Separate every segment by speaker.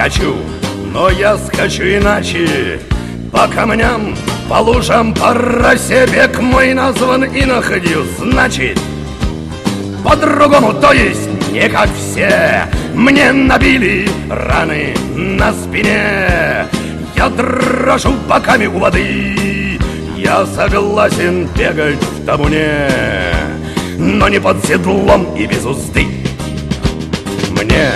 Speaker 1: скачу, но я скачу иначе. По камням, по лужам, по росе Бег мой назван и находил Значит, по-другому, то есть не как все. Мне набили раны на спине. Я дрожу боками у воды. Я согласен бегать в табуне Но не под седлом и без узды. Мне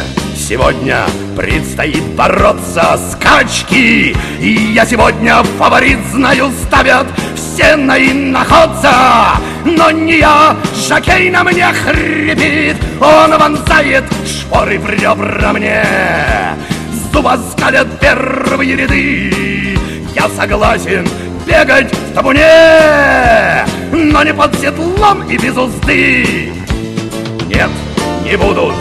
Speaker 1: сегодня предстоит бороться скачки. И я сегодня фаворит, знаю, ставят все на иноходца Но не я, Жакей на мне хрипит Он вонзает шпоры в ребра мне. Зуба скалят первые ряды Я согласен бегать в табуне. Но не под седлом и без узды. Нет, не будут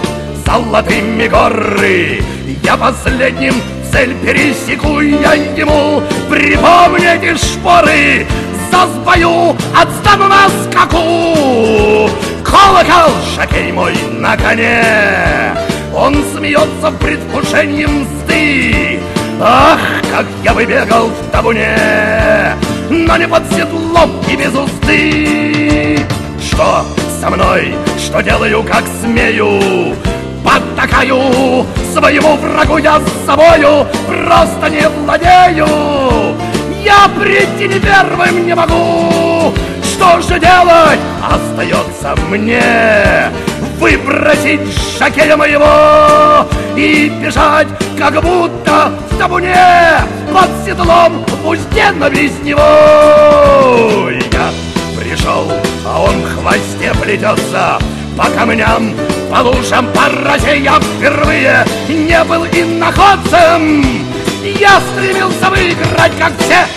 Speaker 1: золотыми горы. Я последним цель пересеку я ему. Припомните шпоры за сбою отстану на скаку. Колокол, шакей мой, на коне. Он смеется в предвкушении мзды. Ах, как я выбегал в табуне Но не под седлом и без узды. Что со мной, что делаю, как смею Потакаю своему врагу я с собою Просто не владею. Я прийти не первым не могу. Что же делать? Остается мне Выбросить шакея моего И бежать, как будто в табуне Под седлом в узде, него Я пришел, а он в хвосте плетется по камням, по лужам, по я впервые не был иноходцем. Я стремился выиграть, как все,